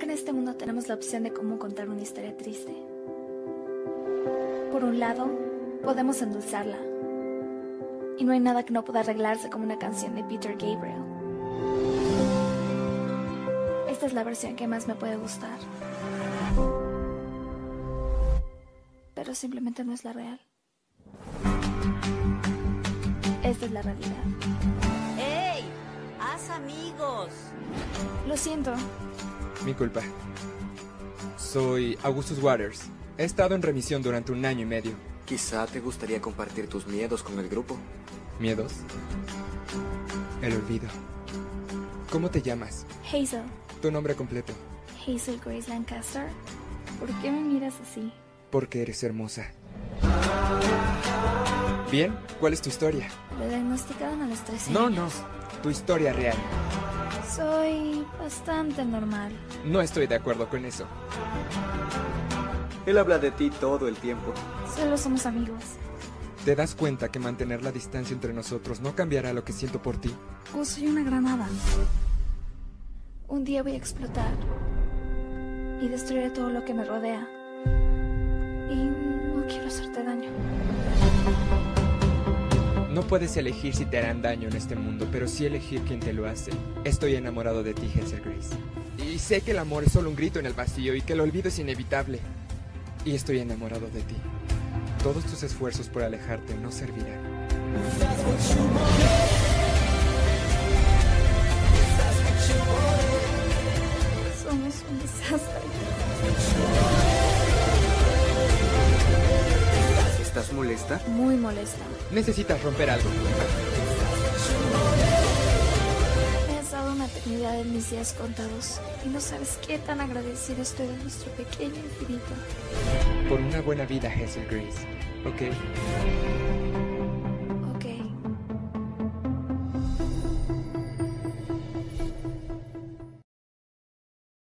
este mundo tenemos la opción de cómo contar una historia triste. Por un lado, podemos endulzarla. Y no hay nada que no pueda arreglarse como una canción de Peter Gabriel. Esta es la versión que más me puede gustar. Pero simplemente no es la real. Esta es la realidad. ¡Ey! ¡Haz amigos! Lo siento. Mi culpa. Soy Augustus Waters. He estado en remisión durante un año y medio. Quizá te gustaría compartir tus miedos con el grupo. ¿Miedos? El olvido. ¿Cómo te llamas? Hazel. Tu nombre completo. Hazel Grace Lancaster. ¿Por qué me miras así? Porque eres hermosa. Bien, ¿cuál es tu historia? Me diagnosticaron a los 13 No, años. no. Tu historia real. Soy bastante normal. No estoy de acuerdo con eso. Él habla de ti todo el tiempo. Solo somos amigos. ¿Te das cuenta que mantener la distancia entre nosotros no cambiará lo que siento por ti? Oh, soy una granada. Un día voy a explotar. Y destruiré todo lo que me rodea. No puedes elegir si te harán daño en este mundo, pero sí elegir quién te lo hace. Estoy enamorado de ti, Hazel Grace. Y sé que el amor es solo un grito en el vacío y que el olvido es inevitable. Y estoy enamorado de ti. Todos tus esfuerzos por alejarte no servirán. Somos un desastre. Molesta? Muy molesta. Necesitas romper algo. Me has dado una eternidad en mis días contados. Y no sabes qué tan agradecido estoy de nuestro pequeño infinito. Por una buena vida, Hazel Grace. ¿Ok?